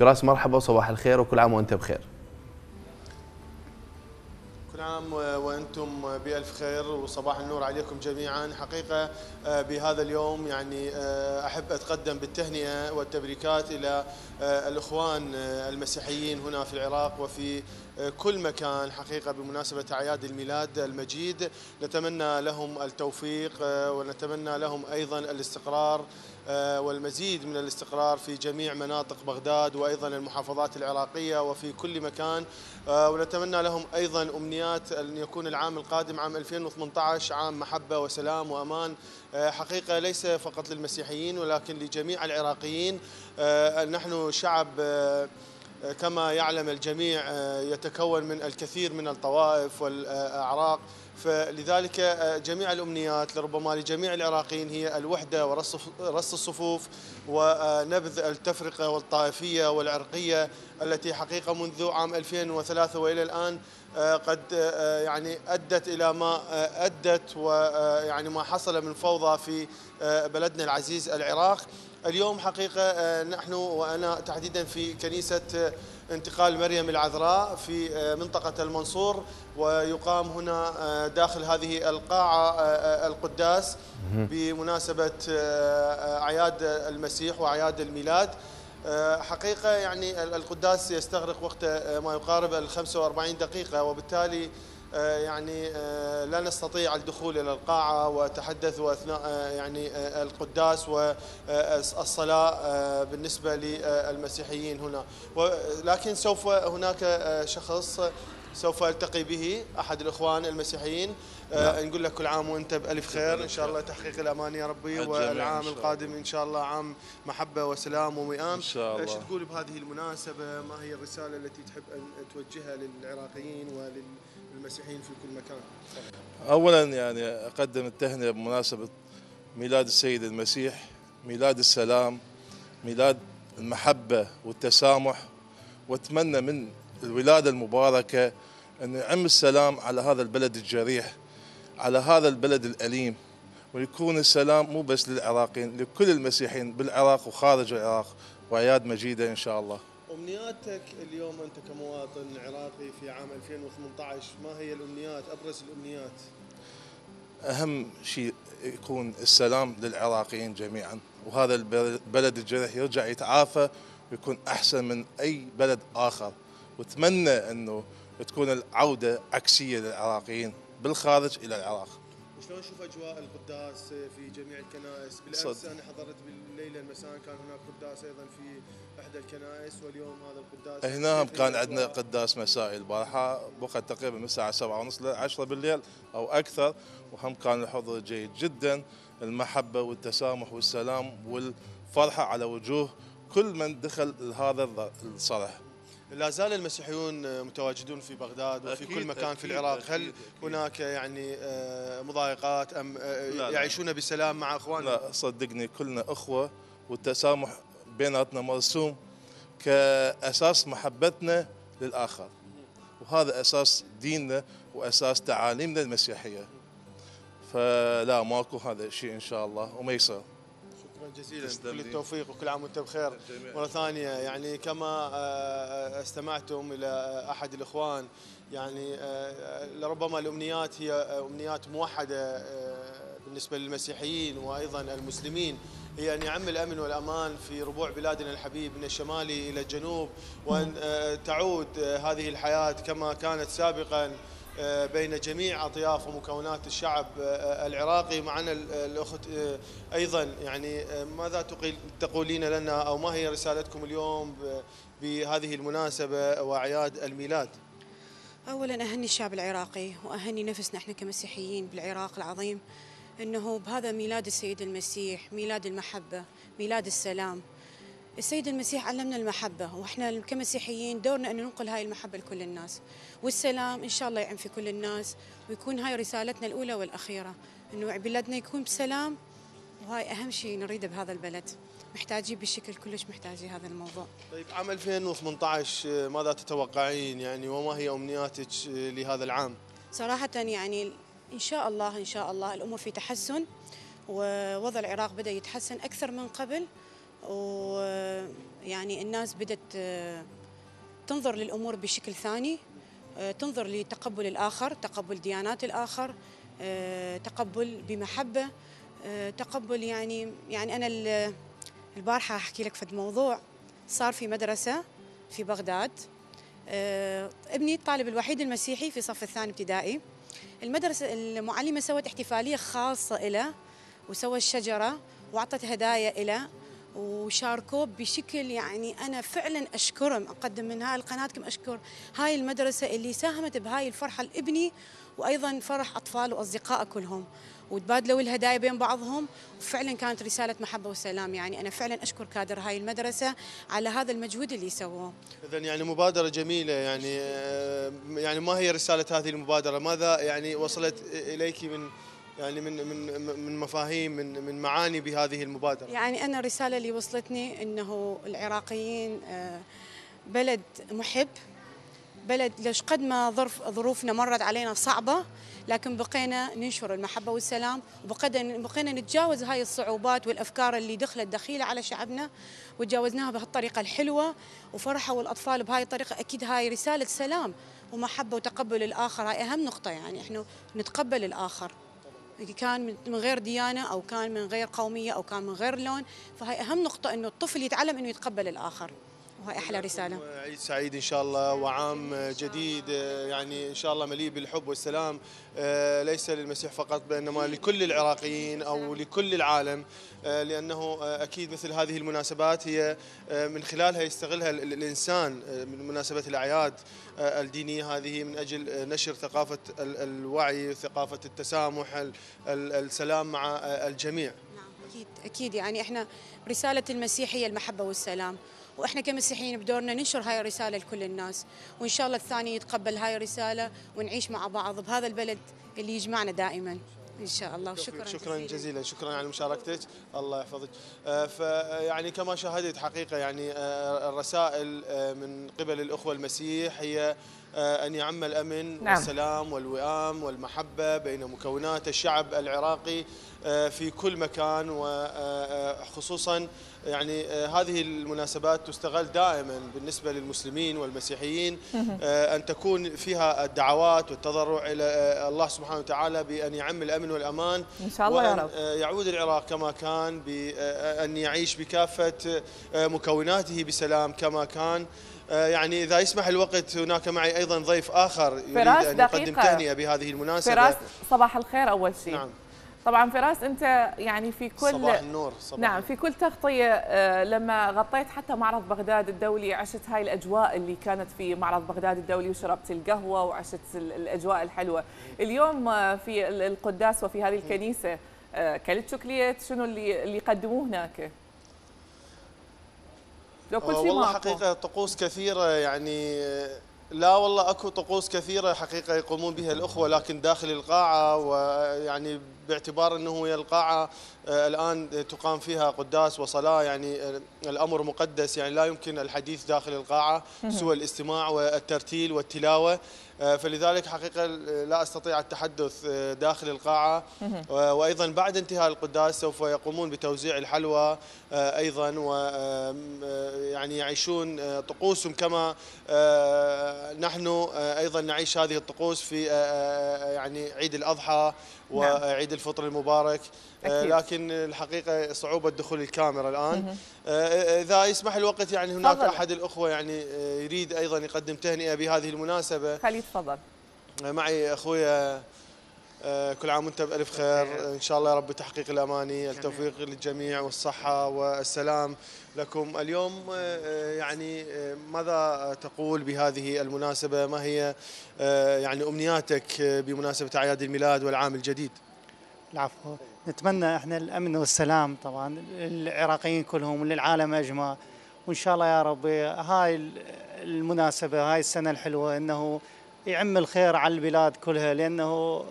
فراس مرحبا وصباح الخير وكل عام وانت بخير. كل عام وأنتم بألف خير وصباح النور عليكم جميعا. حقيقة آه، بهذا اليوم يعني آه، أحب أتقدم بالتهنئة والتبريكات إلى آه، الإخوان المسيحيين هنا في العراق وفي كل مكان حقيقة بمناسبة أعياد الميلاد المجيد نتمنى لهم التوفيق ونتمنى لهم أيضا الاستقرار آه، والمزيد من الاستقرار في جميع مناطق بغداد وأيضا المحافظات العراقية وفي كل مكان. آه، ونتمنى لهم أيضا أمنيات أن يكون العام القادم عام 2018 عام محبة وسلام وأمان. آه، حقيقة ليس فقط للمسيحيين ولكن لجميع العراقيين. نحن شعب كما يعلم الجميع يتكون من الكثير من الطوائف والأعراق. فلذلك آه، جميع الأمنيات لربما لجميع العراقيين هي الوحدة ورص الصفوف ونبذ التفرقة والطائفية والعرقية التي حقيقة منذ عام 2003 وإلى الآن آه، قد آه، يعني أدت إلى ما أدت ويعني ما حصل من فوضى في بلدنا العزيز العراق. اليوم حقيقة نحن وأنا تحديدا في كنيسة انتقال مريم العذراء في آه، منطقة المنصور ويقام هنا آه، داخل هذه القاعة آه، القداس بمناسبة أعياد المسيح وأعياد الميلاد. حقيقة يعني القداس يستغرق وقت ما يقارب ال 45 دقيقة وبالتالي آه، يعني آه، لا نستطيع الدخول إلى القاعة وتحدث اثناء آه، يعني القداس والصلاه بالنسبة للمسيحيين هنا. ولكن سوف هناك شخص سوف ألتقي به أحد الإخوان المسيحيين. نعم. نقول لك كل عام وأنت بألف خير. إن شاء الله تحقيق الأمان يا ربي والعام القادم إن شاء الله عام محبة وسلام ووئام إن شاء الله. إيش تقول بهذه المناسبة؟ ما هي الرسالة التي تحب أن توجهها للعراقيين ولل المسيحيين في كل مكان؟ اولا يعني أقدم التهنئة بمناسبة ميلاد السيد المسيح ميلاد السلام ميلاد المحبة والتسامح. وأتمنى من الولادة المباركة أن يعم السلام على هذا البلد الجريح على هذا البلد الأليم ويكون السلام مو بس للعراقيين لكل المسيحيين بالعراق وخارج العراق واعياد مجيدة إن شاء الله. أمنياتك اليوم أنت كمواطن عراقي في عام 2018 ما هي الأمنيات؟ أبرز الأمنيات. أهم شيء يكون السلام للعراقيين جميعا وهذا البلد الجريح يرجع يتعافى ويكون أحسن من أي بلد آخر. واتمنى انه تكون العودة عكسية للعراقيين بالخارج إلى العراق. شلون نشوف أجواء القداس في جميع الكنائس؟ بالأمس أنا حضرت بالليلة المساء كان هناك قداس أيضا في إحدى الكنائس واليوم هذا القداس هنا كان عندنا قداس مسائي البارحة بقى تقريبا من الساعة 7 ونص ل 10 بالليل أو أكثر وهم كان الحضور جيد جدا المحبة والتسامح والسلام والفرحة على وجوه كل من دخل هذا الصرح لا زال المسيحيون متواجدون في بغداد وفي كل مكان في العراق. هل أكيد. هناك يعني آه، مضايقات أم آه، لا يعيشون لا بسلام مع أخوانهم؟ لا صدقني كلنا أخوة والتسامح بيناتنا مرسوم كأساس محبتنا للآخر. وهذا أساس ديننا وأساس تعاليمنا المسيحية. فلا ماكو هذا الشيء إن شاء الله. وما يصير شكرا جزيلا. كل التوفيق وكل عام وانت بخير. مرة ثانية يعني كما آه، آه، استمعتم إلى أحد الإخوان يعني آه، لربما الأمنيات هي أمنيات موحدة بالنسبة للمسيحيين وأيضا المسلمين. هي ان يعم الأمن والأمان في ربوع بلادنا الحبيب من الشمال إلى الجنوب وأن تعود هذه الحياة كما كانت سابقا بين جميع أطياف ومكونات الشعب آه، العراقي معنا الأخت آه، أيضا يعني ماذا تقولين لنا أو ما هي رسالتكم اليوم بهذه المناسبة وأعياد الميلاد؟ اولا أهني الشعب العراقي وأهني نفسنا إحنا كمسيحيين بالعراق العظيم إنه بهذا ميلاد السيد المسيح، ميلاد المحبة، ميلاد السلام. السيد المسيح علمنا المحبة وإحنا كمسيحيين دورنا أن ننقل هاي المحبة لكل الناس. والسلام إن شاء الله يعم في كل الناس ويكون هاي رسالتنا الأولى والأخيرة. أنه بلادنا يكون بسلام وهاي أهم شيء نريده بهذا البلد. محتاجين بشكل كلش محتاجين هذا الموضوع. طيب عام 2018 ماذا تتوقعين يعني وما هي أمنياتك لهذا العام؟ صراحة يعني إن شاء الله إن شاء الله الأمور في تحسن ووضع العراق بدأ يتحسن أكثر من قبل. ويعني الناس بدت آه، تنظر للأمور بشكل ثاني آه، تنظر لتقبل الآخر تقبل ديانات الآخر آه، تقبل بمحبة تقبل يعني يعني أنا ال- البارحة أحكي لك في موضوع صار في مدرسة في بغداد ابني الطالب الوحيد المسيحي في صف الثاني ابتدائي. المدرسة المعلمة سوت احتفالية خاصة له وسوت شجرة وأعطت هدايا له وشاركوه بشكل يعني أنا فعلا أشكرهم أقدم من هاي القناتكم أشكر هاي المدرسة اللي ساهمت بهاي الفرحة لابني وأيضا فرح أطفال وأصدقائه كلهم. وتبادلوا الهدايا بين بعضهم. وفعلا كانت رسالة محبة وسلام. يعني أنا فعلا أشكر كادر هاي المدرسة على هذا المجهود اللي سووه. اذا يعني مبادرة جميلة. يعني آه، يعني ما هي رسالة هذه المبادرة؟ ماذا يعني وصلت اليك من يعني من من من مفاهيم من من معاني بهذه المبادرة. يعني أنا الرسالة اللي وصلتني أنه العراقيين آه، بلد محب بلد ليش قد ما ظرف ظروفنا مرت علينا صعبة لكن بقينا ننشر المحبة والسلام وبقينا بقينا نتجاوز هاي الصعوبات والأفكار اللي دخلت دخيلة على شعبنا وتجاوزناها بهالطريقة الحلوة وفرحوا الأطفال بهاي الطريقة. أكيد هاي رسالة سلام ومحبة وتقبل الآخر هاي أهم نقطة يعني إحنا نتقبل الآخر. كان من غير ديانة أو كان من غير قومية أو كان من غير لون. فهي أهم نقطة إنه الطفل يتعلم إنه يتقبل الآخر. وهي أحلى رسالة. عيد سعيد إن شاء الله وعام جديد يعني إن شاء الله مليء بالحب والسلام آه، ليس للمسيح فقط بإنما لكل العراقيين أو لكل العالم آه، لأنه آه، أكيد مثل هذه المناسبات هي آه، من خلالها يستغلها ال- ال- الإنسان آه، من مناسبة الأعياد آه، الدينية هذه من أجل آه، نشر ثقافة ال- الوعي ثقافة التسامح ال- ال- السلام مع آه، الجميع. نعم أكيد أكيد يعني إحنا رسالة المسيح هي المحبة والسلام. وإحنا كمسيحيين بدورنا ننشر هاي الرسالة لكل الناس وإن شاء الله الثاني يتقبل هاي الرسالة ونعيش مع بعض بهذا البلد اللي يجمعنا دائما. إن شاء الله. وشكرا شكرا جزيلا. شكرا على مشاركتك. الله يحفظك. آه، فيعني كما شاهدت حقيقة يعني آه، الرسائل آه، من قبل الأخوة المسيح هي آه، أن يعم الأمن نعم. والسلام والوئام والمحبة بين مكونات الشعب العراقي آه، في كل مكان وخصوصا يعني آه، هذه المناسبات تستغل دائما بالنسبة للمسلمين والمسيحيين أن تكون فيها الدعوات والتضرع آه، الله سبحانه وتعالى بأن يعم الأمن والأمان إن شاء الله يا رب. يعود العراق كما كان بأن يعيش بكافة مكوناته بسلام كما كان يعني إذا يسمح الوقت هناك معي أيضا ضيف آخر يريد فراس أن يقدم دقيقة. تهنئة بهذه المناسبة. فراس صباح الخير أول شيء. نعم. طبعا فراس أنت يعني في كل صباح النور صباح نعم في كل تغطية آه، لما غطيت حتى معرض بغداد الدولي عشت هاي الأجواء اللي كانت في معرض بغداد الدولي وشربت القهوة وعشت ال- الأجواء الحلوة. اليوم آه، في ال- القداس وفي هذه الكنيسة آه، كلت شوكليت شنو اللي اللي يقدموه هناك؟ لو كل آه، شيء والله ماكو. حقيقة طقوس كثيرة يعني آه، لا والله أكو طقوس كثيرة حقيقة يقومون بها الأخوة لكن داخل القاعة ويعني باعتبار أنه هي القاعة آه، الآن تقام فيها قداس وصلاة يعني آه، الأمر مقدس يعني لا يمكن الحديث داخل القاعة سوى الاستماع والترتيل والتلاوة آه، فلذلك حقيقة لا أستطيع التحدث آه، داخل القاعة. آه، وأيضا بعد انتهاء القداس سوف يقومون بتوزيع الحلوى آه، أيضا و آم، آه، يعني يعيشون آه، طقوسهم كما آه، نحن آه، أيضا نعيش هذه الطقوس في آه، آه، يعني عيد الأضحى. وعيد الفطر المبارك. آه، أكيد. لكن الحقيقة صعوبة دخول الكاميرا الآن. آه، إذا يسمح الوقت يعني هناك تفضل. أحد الأخوة يعني آه، يريد أيضا يقدم تهنئة بهذه المناسبة. خليه تفضل. معي أخويا آه، كل عام وانت بألف خير. إن شاء الله يا رب تحقيق الأماني التوفيق للجميع والصحة والسلام لكم. اليوم آه، يعني آه، ماذا تقول بهذه المناسبة؟ ما هي آه، يعني أمنياتك آه، بمناسبة أعياد الميلاد والعام الجديد؟ العفو. نتمنى إحنا الأمن والسلام طبعا للعراقيين كلهم وللعالم أجمع. وإن شاء الله يا رب هاي المناسبة هاي السنة الحلوة إنه يعم الخير على البلاد كلها لأنه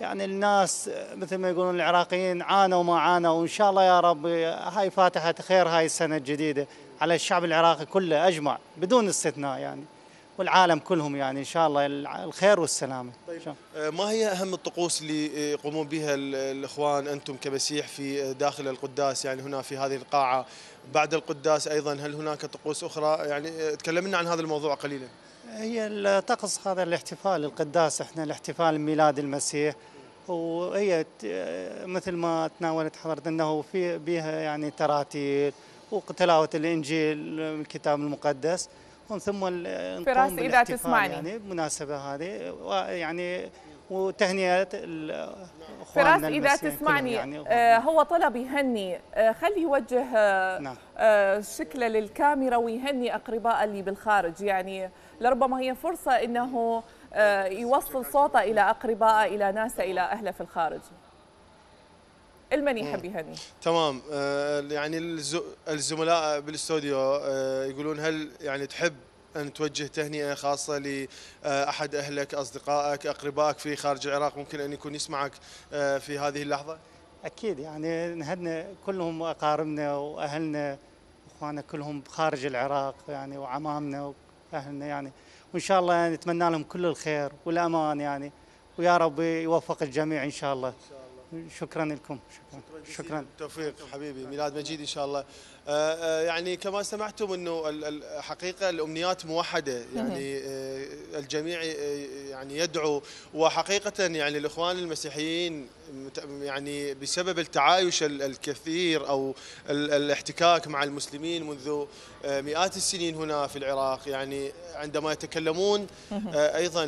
يعني الناس مثل ما يقولون العراقيين عانوا ما عانوا وإن شاء الله يا رب هاي فاتحة خير هاي السنة الجديدة على الشعب العراقي كله أجمع بدون استثناء يعني والعالم كلهم يعني إن شاء الله الخير والسلامة. طيب. آه، ما هي أهم الطقوس اللي يقومون بها ال- الإخوان أنتم كمسيح في داخل القداس يعني هنا في هذه القاعة؟ بعد القداس أيضا هل هناك طقوس أخرى؟ يعني آه، تكلمنا عن هذا الموضوع قليلا. هي الطقس هذا الاحتفال القداس إحنا الاحتفال بميلاد المسيح. وهي مثل ما تناولت حضرتك إنه في بها يعني تراتيل وتلاوة الإنجيل الكتاب المقدس. ومن ثم فراس، بالاحتفال تسمعني. يعني بمناسبة هذه. يعني وتهنئة فراس إذا تسمعني يعني. آه، هو طلب يهني. آه، خلي يوجه آه، نعم. شكله للكاميرا ويهني أقرباء اللي بالخارج. يعني لربما هي فرصة إنه آه، يوصل صوته إلى أقربائه إلى ناسه إلى أهله في الخارج. المن يحب يهني تمام. آه، يعني الز- الزملاء بالاستوديو آه، يقولون هل يعني تحب أن توجه تهنئة خاصة لاحد أهلك أصدقائك أقربائك في خارج العراق؟ ممكن أن يكون يسمعك آه، في هذه اللحظة؟ أكيد. يعني نهدنا كلهم اقاربنا وأهلنا إخواننا كلهم خارج العراق يعني وعمامنا واهلنا يعني. وإن شاء الله يعني نتمنى لهم كل الخير والأمان يعني. ويا رب يوفق الجميع إن شاء الله. شكرا لكم. شكرا. شكرا توفيق حبيبي ميلاد مجيد إن شاء الله. آه، آه، يعني كما سمعتم إنه ال- ال- حقيقة الأمنيات موحدة يعني آه، الجميع يعني يدعو. وحقيقة يعني الإخوان المسيحيين يعني بسبب التعايش ال- الكثير أو ال- الاحتكاك مع المسلمين منذ مئات السنين هنا في العراق يعني عندما يتكلمون أيضا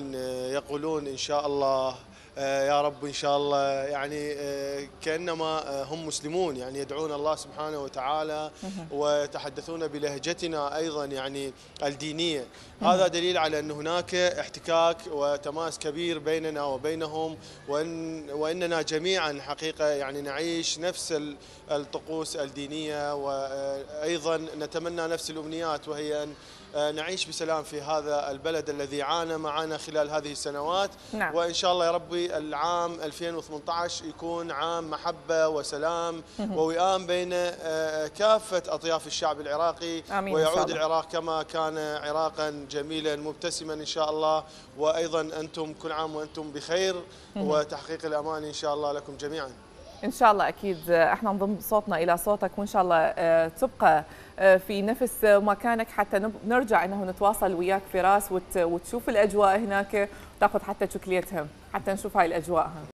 يقولون إن شاء الله يا رب إن شاء الله يعني آه، كأنما آه، هم مسلمون يعني يدعون الله سبحانه وتعالى ويتحدثون بلهجتنا أيضا يعني الدينية. هذا دليل على أن هناك احتكاك وتماس كبير بيننا وبينهم وان وأننا جميعا حقيقة يعني نعيش نفس ال- الطقوس الدينية وأيضا نتمنى نفس الأمنيات وهي آه، نعيش بسلام في هذا البلد الذي عانى معنا خلال هذه السنوات نعم. وإن شاء الله يا ربي العام 2018 يكون عام محبة وسلام ووئام بين آه، كافة أطياف الشعب العراقي آمين ويعود. العراق كما كان عراقا جميلا مبتسما إن شاء الله. وأيضا أنتم كل عام وأنتم بخير. وتحقيق الأمان إن شاء الله لكم جميعا. إن شاء الله أكيد. إحنا نضم صوتنا إلى صوتك وإن شاء الله آه، تبقى آه، في نفس مكانك حتى نرجع إنه نتواصل وياك فراس وت- وتشوف الأجواء هناك. وتاخذ حتى شكليتهم حتى نشوف هاي الاجواء